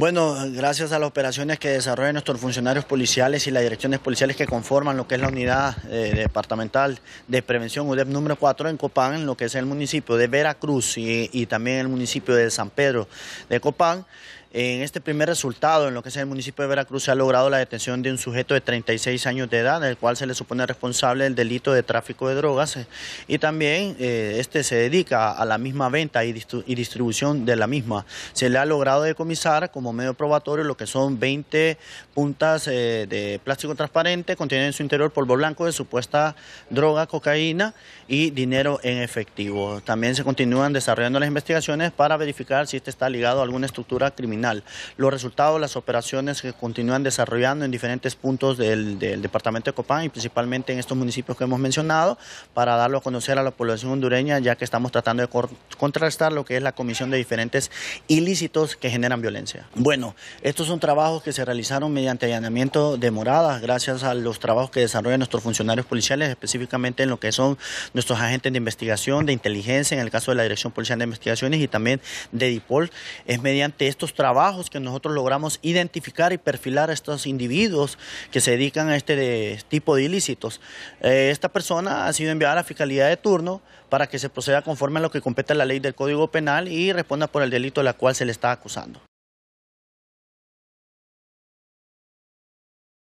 Bueno, gracias a las operaciones que desarrollan nuestros funcionarios policiales y las direcciones policiales que conforman lo que es la unidad eh, departamental de prevención UDEP número 4 en Copán, en lo que es el municipio de Veracruz y, y también el municipio de San Pedro de Copán, en este primer resultado, en lo que es el municipio de Veracruz, se ha logrado la detención de un sujeto de 36 años de edad, el cual se le supone responsable del delito de tráfico de drogas, y también eh, este se dedica a la misma venta y, distribución de la misma. Se le ha logrado decomisar como medio probatorio lo que son 20 puntas eh, de plástico transparente, contienen en su interior polvo blanco de supuesta droga, cocaína y dinero en efectivo. También se continúan desarrollando las investigaciones para verificar si este está ligado a alguna estructura criminal los resultados las operaciones que continúan desarrollando en diferentes puntos del, departamento de Copán y principalmente en estos municipios que hemos mencionado para darlo a conocer a la población hondureña ya que estamos tratando de contrastar lo que es la comisión de diferentes ilícitos que generan violencia. Bueno, estos son trabajos que se realizaron mediante allanamiento de moradas gracias a los trabajos que desarrollan nuestros funcionarios policiales específicamente en lo que son nuestros agentes de investigación, de inteligencia, en el caso de la Dirección Policial de Investigaciones y también de DIPOL. Es mediante estos trabajos trabajos que nosotros logramos identificar y perfilar a estos individuos que se dedican a este tipo de ilícitos. Eh, esta persona ha sido enviada a la Fiscalía de turno para que se proceda conforme a lo que compete la ley del Código Penal y responda por el delito a la cual se le está acusando.